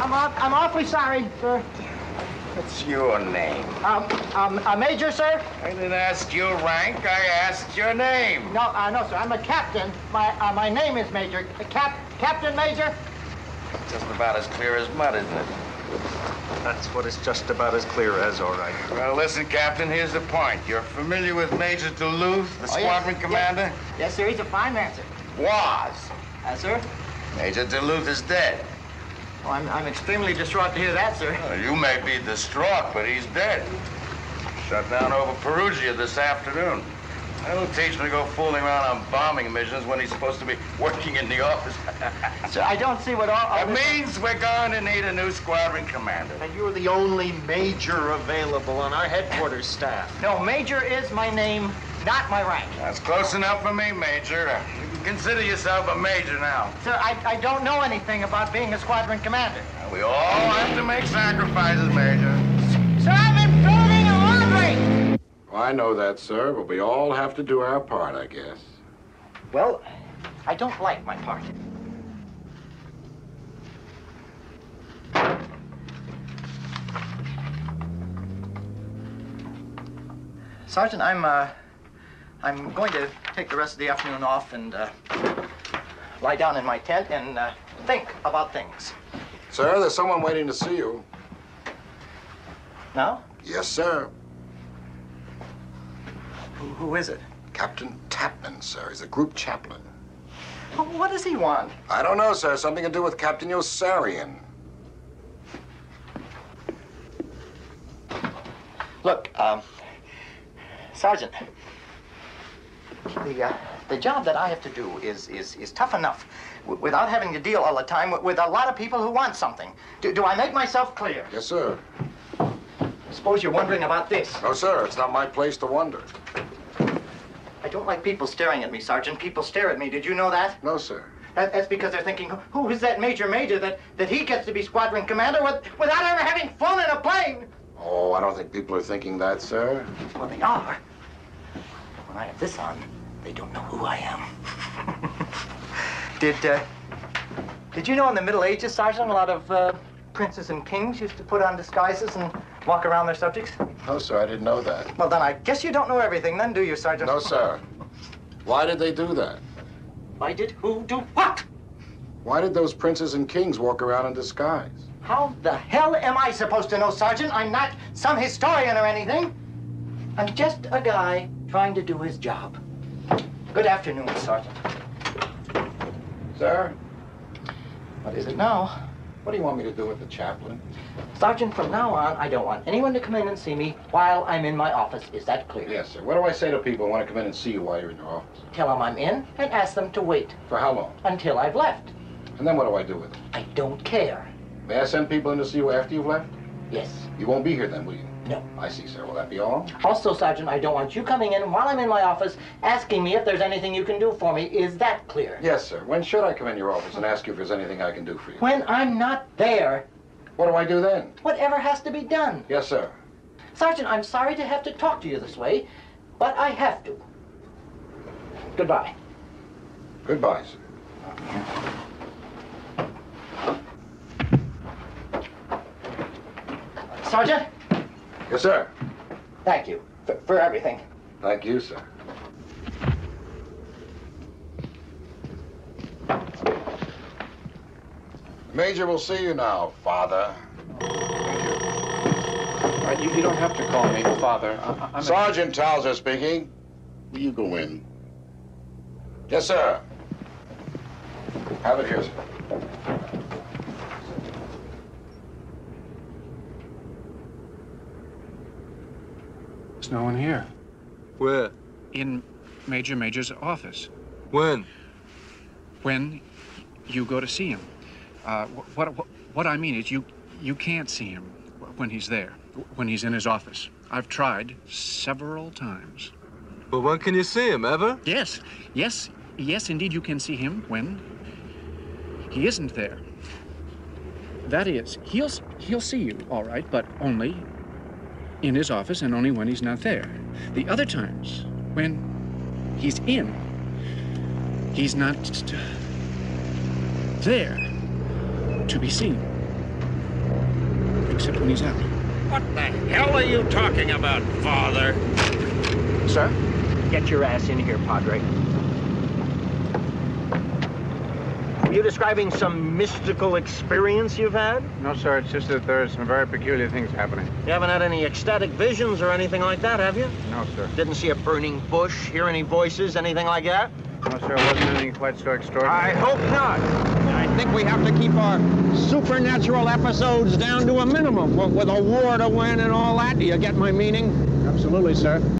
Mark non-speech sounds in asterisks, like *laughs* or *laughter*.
I'm, I'm, I'm awfully sorry, sir. What's your name? Um, um, a major, sir? I didn't ask your rank, I asked your name. No, uh, no, sir. I'm a captain. My, uh, my name is Major. Uh, Cap, Captain Major? Just about as clear as mud, isn't it? That's what it's just about as clear as, all right. Well, listen, Captain, here's the point. You're familiar with Major Duluth, the Oh, squadron yes. commander? Yes, sir. He's a fine man, sir. Was. Uh, sir? Major Duluth is dead. Oh, I'm, I'm extremely distraught to hear that, sir. Well, you may be distraught, but he's dead. Shut down over Perugia this afternoon. That'll teach him to go fooling around on bombing missions when he's supposed to be working in the office. *laughs* Sir, I don't see what all... all that this- means we're going to need a new squadron commander. And you're the only major available on our headquarters staff. No, Major is my name, not my rank. That's close enough for me, Major. You can consider yourself a major now. Sir, I, I don't know anything about being a squadron commander. We all have to make sacrifices, Major. Sir, I'm in building a laundry! I know that, sir, but we all have to do our part, I guess. Well, I don't like my part. Sergeant, I'm, uh, I'm going to take the rest of the afternoon off and, uh, lie down in my tent and, uh, think about things. Sir, there's someone waiting to see you. Now? Yes, sir. Who, who is it? Captain Tappman, sir. He's a group chaplain. What does he want? I don't know, sir. Something to do with Captain Yossarian. Look, um, Sergeant, the, uh, the job that I have to do is, is, is tough enough without having to deal all the time with, with a lot of people who want something. Do, do I make myself clear? Yes, sir. Suppose you're wondering about this. No, sir. It's not my place to wonder. I don't like people staring at me, Sergeant. People stare at me. Did you know that? No, sir. that that's because they're thinking, who is that Major Major that, that he gets to be squadron commander with, without ever having flown in a plane? Oh, I don't think people are thinking that, sir. Well, they are. When I have this on, they don't know who I am. *laughs* did, uh, did you know in the Middle Ages, Sergeant, a lot of uh, princes and kings used to put on disguises and walk around their subjects? No, sir. I didn't know that. Well, then I guess you don't know everything, then, do you, Sergeant? No, sir. Why did they do that? Why did who do what? Why did those princes and kings walk around in disguise? How the hell am I supposed to know, Sergeant? I'm not some historian or anything. I'm just a guy trying to do his job. Good afternoon, Sergeant. Sir, What is it now? what do you want me to do with the chaplain? Sergeant, from now on, I don't want anyone to come in and see me while I'm in my office. Is that clear? Yes, sir. What do I say to people who want to come in and see you while you're in your office? Tell them I'm in and ask them to wait For how long? until I've left. And then what do I do with them? I don't care. May I send people in to see you after you've left? Yes. You won't be here then, will you? No. I see, sir. Will that be all? Also, Sergeant, I don't want you coming in while I'm in my office asking me if there's anything you can do for me. Is that clear? Yes, sir. When should I come in your office and ask you if there's anything I can do for you? When I'm not there, What do I do then? whatever has to be done. Yes, sir. Sergeant, I'm sorry to have to talk to you this way, but I have to. Goodbye. Goodbye, sir. Sergeant, Yes, sir. thank you for, for everything. Thank you, sir. The Major will see you now, Father. Uh, you, you don't have to call me father. I, I'm Sergeant Towser speaking. Will you go in? Yes, sir. Have it here, sir. There's no one here. Where? In Major Major's office. When? When you go to see him. Uh, what, what, what I mean is you, you can't see him when he's there, when he's in his office. I've tried several times. But when can you see him, ever? Yes, yes, yes, indeed, you can see him when he isn't there. That is, he'll he'll see you, all right, but only in his office and only when he's not there. The other times, when he's in, he's not t- there to be seen. Except when he's out. What the hell are you talking about, Father? Sir, get your ass in here, Padre. Are you describing some mystical experience you've had? No, sir, it's just that there are some very peculiar things happening. You haven't had any ecstatic visions or anything like that, have you? No, sir. Didn't see a burning bush, hear any voices, anything like that? No, sir, it wasn't anything quite so extraordinary. I hope not. I think we have to keep our supernatural episodes down to a minimum with with a war to win and all that. Do you get my meaning? Absolutely, sir.